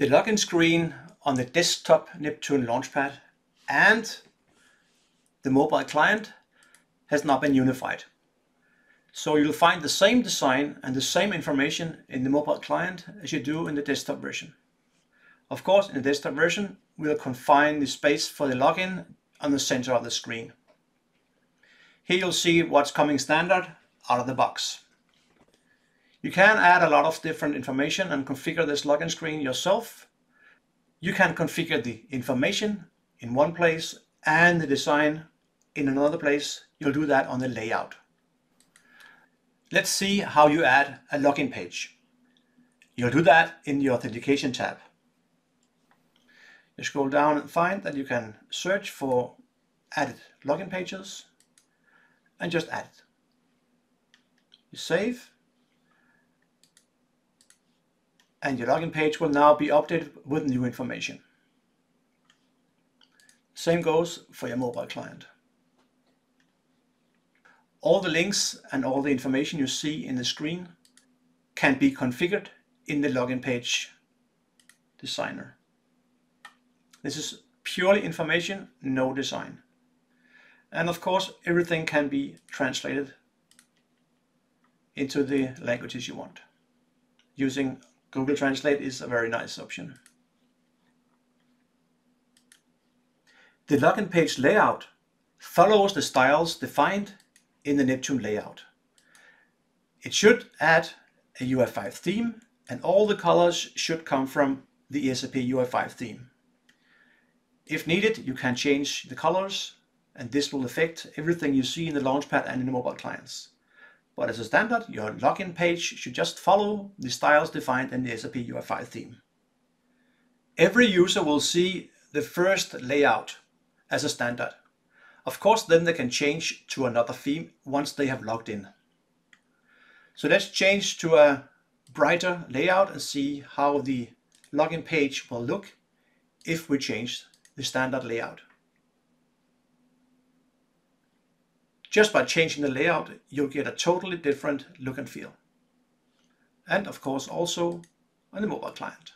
The login screen on the desktop Neptune Launchpad and the mobile client has not been unified. So you'll find the same design and the same information in the mobile client as you do in the desktop version. Of course, in the desktop version, we'll confine the space for the login on the center of the screen. Here you'll see what's coming standard out of the box. You can add a lot of different information and configure this login screen yourself. You can configure the information in one place and the design in another place. You'll do that on the layout. Let's see how you add a login page. You'll do that in the Authentication tab. You scroll down and find that you can search for added login pages and just add it. You save and your login page will now be updated with new information. Same goes for your mobile client. All the links and all the information you see in the screen can be configured in the login page designer. This is purely information, no design. And of course, everything can be translated into the languages you want. Using Google Translate is a very nice option. The login page layout follows the styles defined in the Neptune layout. It should add a UI5 theme and all the colors should come from the SAP UI5 theme. If needed, you can change the colors and this will affect everything you see in the Launchpad and in the mobile clients. But as a standard, your login page should just follow the styles defined in the SAP UI5 theme. Every user will see the first layout as a standard. Of course, then they can change to another theme once they have logged in. So let's change to a brighter layout and see how the login page will look if we change the standard layout. Just by changing the layout, you'll get a totally different look and feel. And of course also on the mobile client.